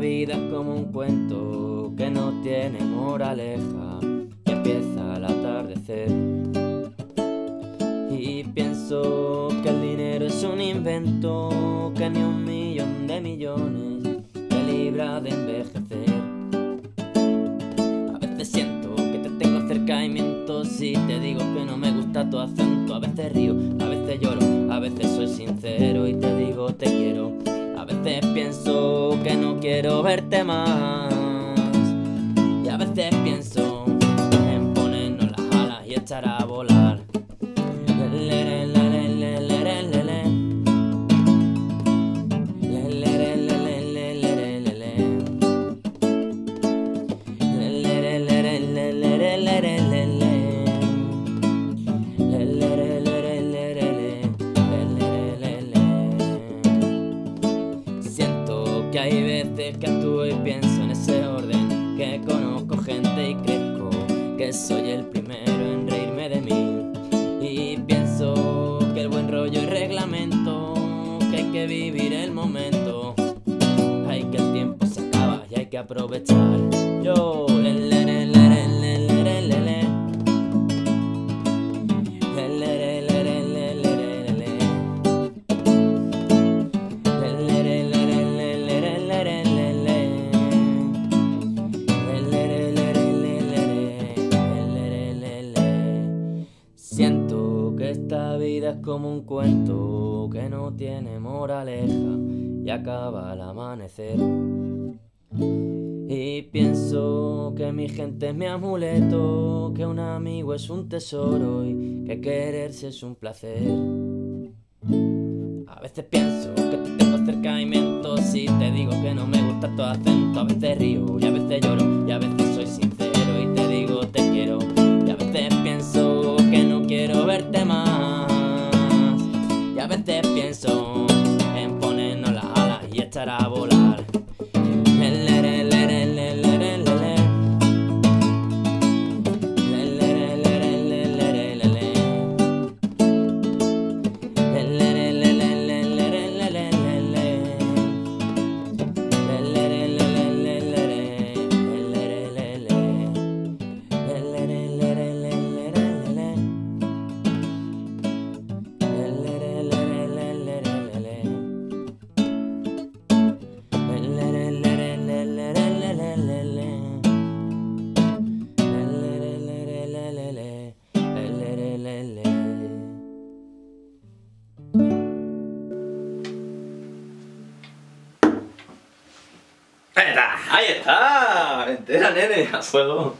vida es como un cuento que no tiene moraleja, que empieza al atardecer. Y pienso que el dinero es un invento, que ni un millón de millones te libra de envejecer. A veces siento que te tengo cerca y miento si te digo que no me gusta tu acento. A veces río, a veces lloro, a veces soy sincero y te digo te quiero. A veces pienso que no quiero verte más. Y a veces pienso en ponernos las alas y echar a volar. Que hay veces que actúo y pienso en ese orden Que conozco gente y crezco que soy el primero en reírme de mí. Y pienso que el buen rollo es reglamento Que hay que vivir el momento. Hay que el tiempo se acaba y hay que aprovechar. Yo, le, vida es como un cuento que no tiene moraleja y acaba al amanecer. Y pienso que mi gente es mi amuleto, que un amigo es un tesoro y que quererse es un placer. A veces pienso que te tengo cerca y si te digo que no me gusta tu acento. A veces río y a veces lloro y a veces echará a. Ahí está, ahí está, entera nene, a fuego.